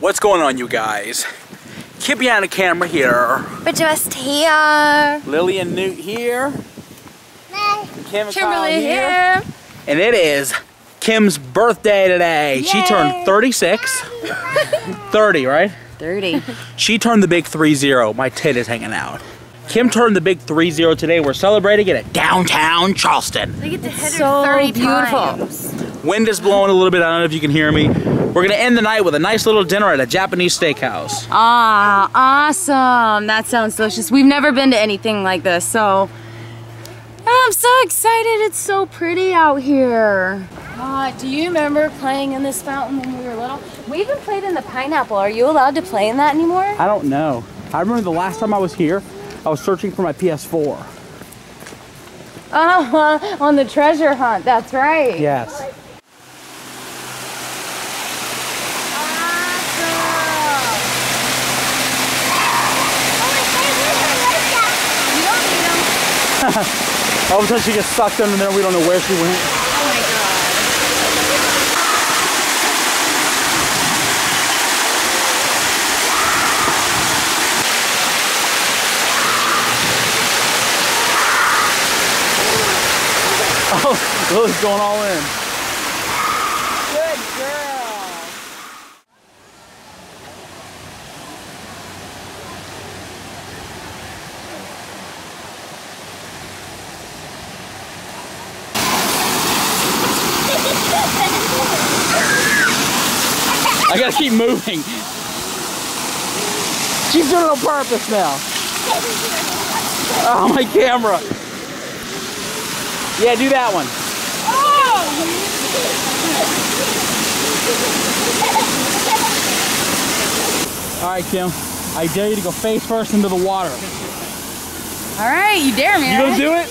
What's going on, you guys? Kid behind the camera here. We're just here. Lillian Newt here. Kim and Kimberly here. And it is Kim's birthday today. She turned 36. 30, right? 30. She turned the big 3-0. My tit is hanging out. Kim turned the big 3-0 today. We're celebrating it at downtown Charleston. We get to hit So her 30 beautiful. times. Wind is blowing a little bit. I don't know if you can hear me. We're gonna end the night with a nice little dinner at a Japanese steakhouse. Ah, awesome. That sounds delicious. We've never been to anything like this, so I'm so excited. It's so pretty out here. Uh, do you remember playing in this fountain when we were little? We even played in the pineapple. Are you allowed to play in that anymore? I don't know. I remember the last time I was here, I was searching for my PS4. Uh-huh, on the treasure hunt. That's right. Yes. All of a sudden she gets sucked under there. We don't know where she went. Oh, my god. Oh, Lily's going all in. Good girl. I gotta keep moving. She's doing it on purpose now. Oh, my camera. Yeah, do that one. All right, Kim. I dare you to go face first into the water. All right, you dare me. You gonna do it?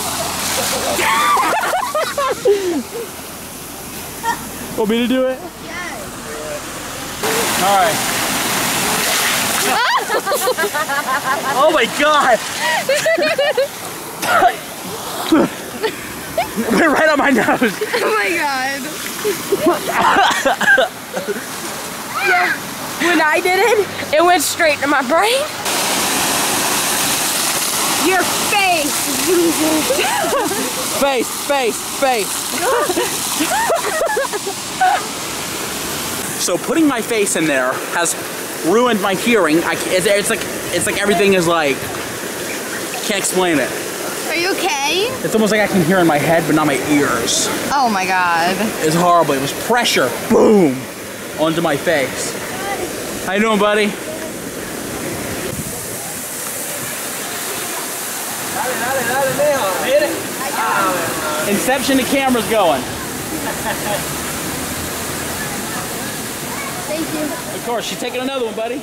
Want me to do it? All right. oh my god! Went right on my nose. Oh my god. yeah. When I did it, it went straight to my brain. Your face. Face, face, face. so putting my face in there has ruined my hearing. I, ca- it's, it's like it's like everything is like can't explain it. Are you okay? It's almost like I can hear in my head, but not my ears. Oh my god. It's horrible. It was pressure, boom, onto my face. How you doing, buddy? Inception, the camera's going. Thank you. Of course, she's taking another one, buddy.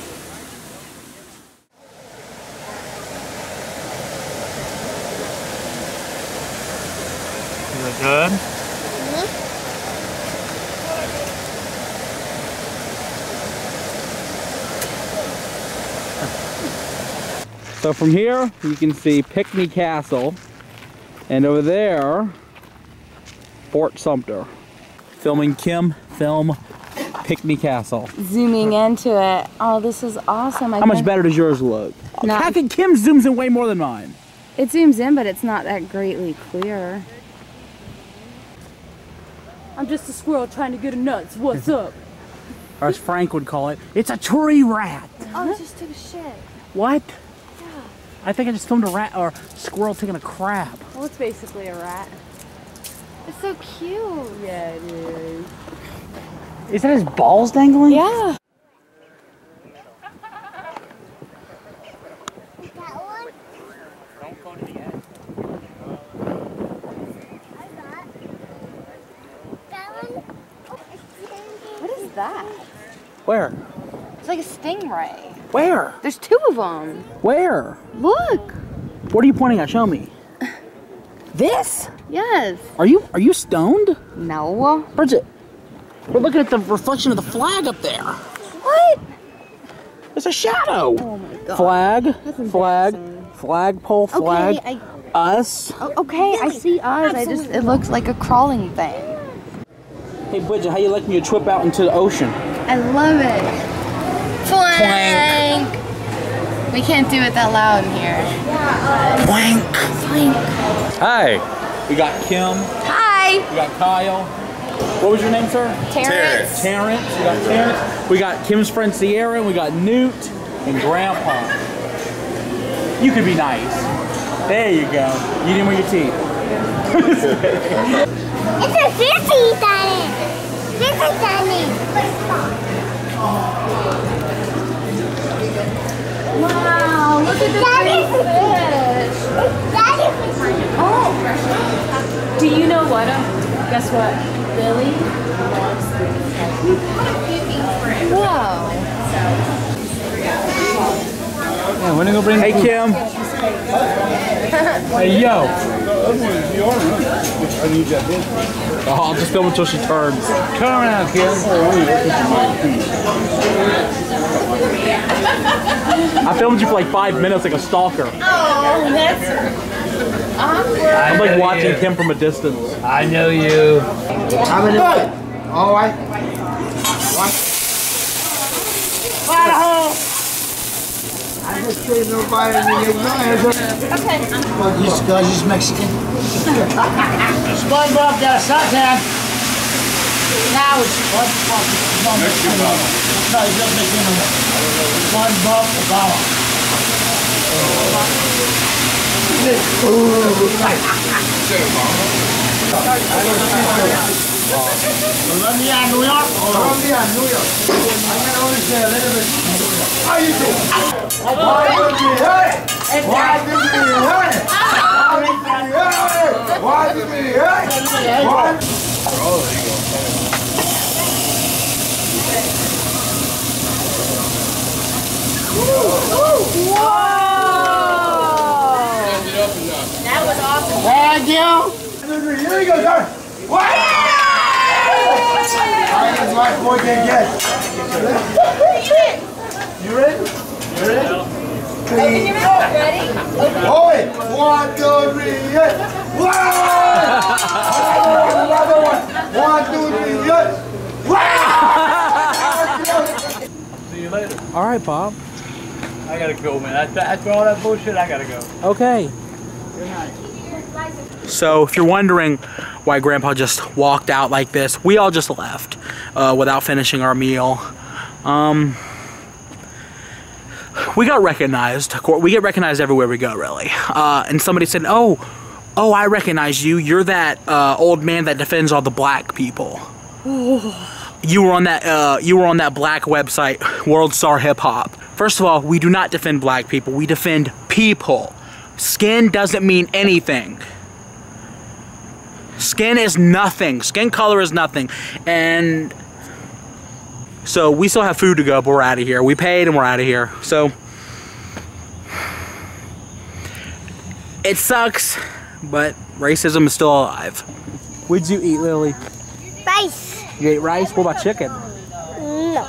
Is it good? Mm-hmm. So from here, you can see Pinckney Castle, and over there, Fort Sumter. Filming Kim, film Pinckney Castle. Zooming into it. Oh, this is awesome. I How much better does yours look? Not- I think Kim zooms in way more than mine. It zooms in, but it's not that greatly clear. I'm just a squirrel trying to get a nuts. What's up? Or as Frank would call it, it's a tree rat. Oh, I just took a shit. What? I think I just filmed a rat or squirrel taking a crap. Well, it's basically a rat. It's so cute. Yeah, it is. Is that his balls dangling? Yeah. What is that? Where? It's like a stingray. Where? There's two of them. Where? Look. What are you pointing at? Show me. This? Yes. Are you are you stoned? No. Bridgette, we're looking at the reflection of the flag up there. What? It's a shadow. Oh my god. Flag, flag, flagpole, flag, I, us. Okay, I see us. I just it looks like a crawling thing. Hey, Bridgette, how you liking your trip out into the ocean? I love it. Plank. We can't do it that loud in here. Blank. Plank. Hi. We got Kim. Hi. We got Kyle. What was your name, sir? Terrence. Terrence. We got Terrence. We got Kim's friend Sierra. And we got Newt and Grandpa. You could be nice. There you go. You didn't wear your teeth. It's a fishy, Daddy. Fishy, Daddy. Wow, look at the Daddy. big fish. Daddy fishy. Oh, do you know what? Um, guess what? Lily loves Whoa. Yeah, when to go bring Hey, Kim. hey, yo. Oh, I'll just film until she turns. Turn around, Kim. I filmed you for like five minutes like a stalker. Oh, that's awkward. I'm like watching Kim from a distance. I know you. How many? All right. I just say nobody in your mind. Okay. Well, this uh, guy Mexican. SpongeBob got a suntan. Now it's SpongeBob. Mexican. No, he's not Mexican. SpongeBob Obama. Colombia, New York. Colombia, New York. I can only say a little bit. How you doing? Why do we hurt? Why do we hurt? You. Here we go, guys. Wow! I guess my boy can get. You ready? You ready? Open your mouth. Ready? Hold it. One, two, three, eight. Wow! Another one. One, two, three, eight. Wow! See you later. All right, Bob. I gotta go, man. After, after all that bullshit, I gotta go. Okay. So if you're wondering why Grandpa just walked out like this, we all just left uh, without finishing our meal. Um, we got recognized. We get recognized everywhere we go, really. Uh, and somebody said, "Oh, oh, I recognize you. You're that uh, old man that defends all the black people." You were on that. Uh, you were on that black website, World Star Hip Hop. First of all, we do not defend black people. We defend people. Skin doesn't mean anything. Skin is nothing. Skin color is nothing. And so we still have food to go, but we're out of here. We paid and we're out of here. So it sucks, but racism is still alive. What'd you eat, Lily? Rice. You ate rice? What about chicken? No.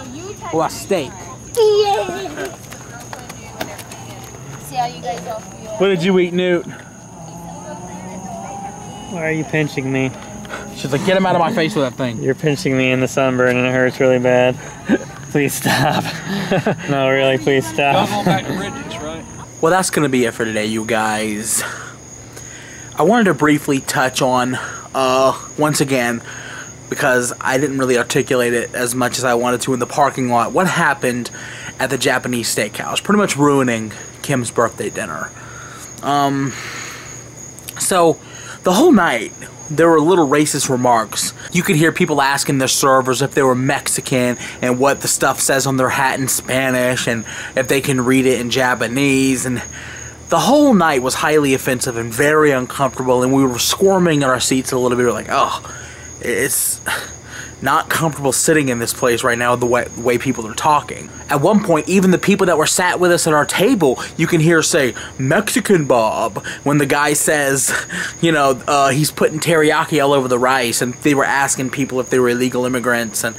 What about steak? Yeah. See how you guys all feel. What did you eat, Newt? Why are you pinching me? She's like, get him out of my face with that thing. You're pinching me in the sunburn and it hurts really bad. please stop. no, really, please stop. Well, that's going to be it for today, you guys. I wanted to briefly touch on, uh, once again, because I didn't really articulate it as much as I wanted to in the parking lot, what happened at the Japanese steakhouse, pretty much ruining Kim's birthday dinner. Um, so, the whole night, there were little racist remarks. You could hear people asking their servers if they were Mexican and what the stuff says on their hat in Spanish and if they can read it in Japanese. And the whole night was highly offensive and very uncomfortable. And we were squirming in our seats a little bit. We were like, oh, it's not comfortable sitting in this place right now the way, the way people are talking. At one point, even the people that were sat with us at our table, you can hear say, Mexican Bob, when the guy says, you know, uh, he's putting teriyaki all over the rice, and they were asking people if they were illegal immigrants, and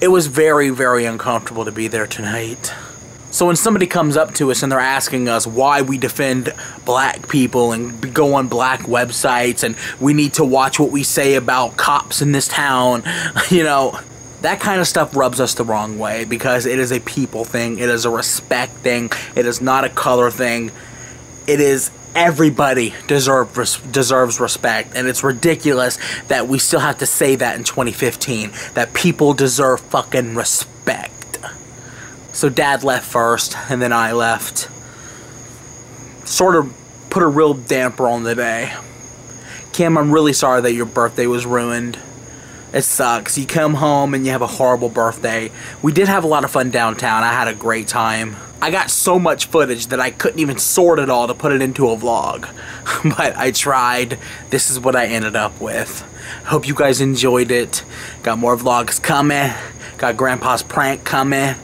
it was very, very uncomfortable to be there tonight. So when somebody comes up to us and they're asking us why we defend black people and go on black websites and we need to watch what we say about cops in this town, you know, that kind of stuff rubs us the wrong way because it is a people thing, it is a respect thing, it is not a color thing. It is everybody deserve deserves respect and it's ridiculous that we still have to say that in 2015 that people deserve fucking respect. So dad left first, and then I left. Sort of put a real damper on the day. Kim, I'm really sorry that your birthday was ruined. It sucks. You come home and you have a horrible birthday. We did have a lot of fun downtown. I had a great time. I got so much footage that I couldn't even sort it all to put it into a vlog. but I tried. This is what I ended up with. Hope you guys enjoyed it. Got more vlogs coming. Got Grandpa's prank coming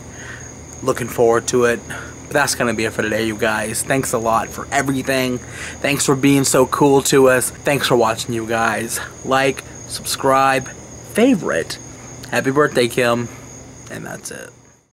looking forward to it. But that's going to be it for today, you guys. Thanks a lot for everything. Thanks for being so cool to us. Thanks for watching, you guys. Like, subscribe, favorite. Happy birthday, Kim. And that's it.